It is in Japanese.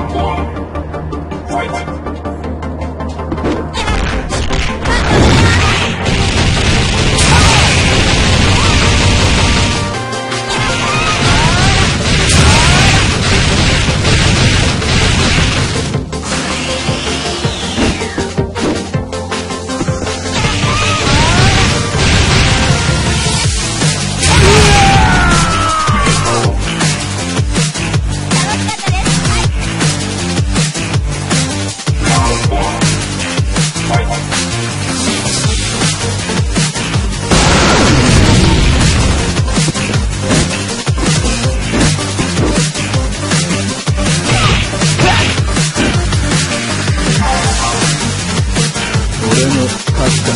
oh. 俺の勝ちだ